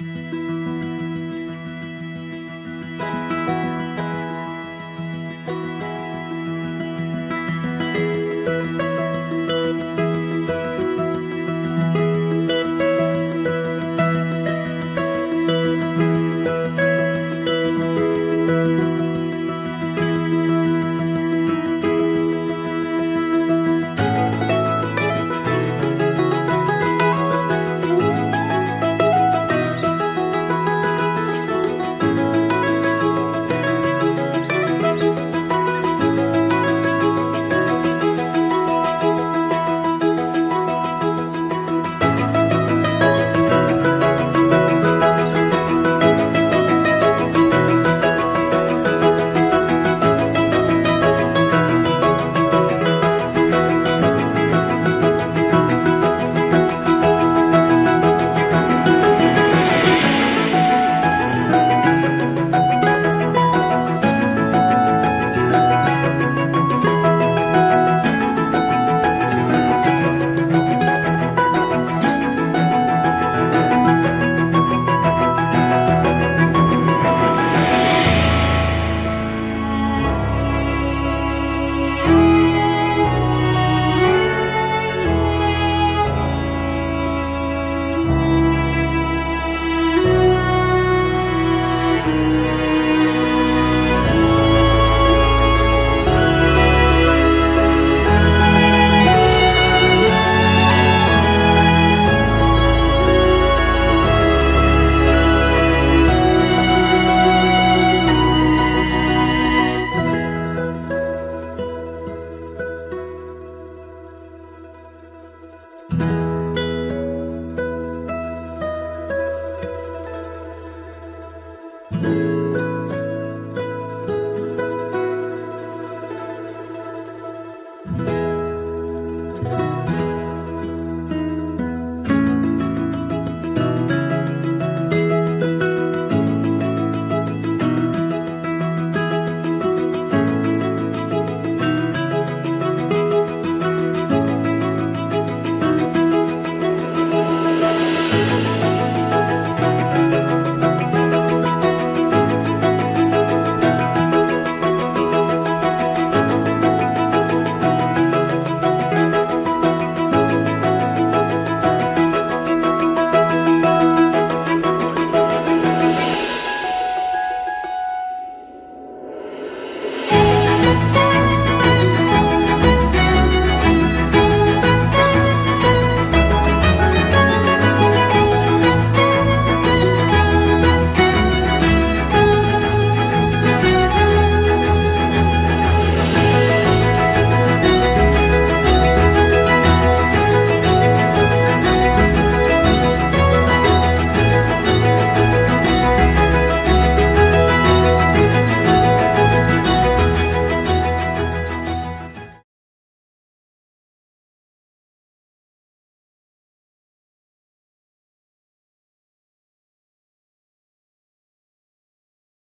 Música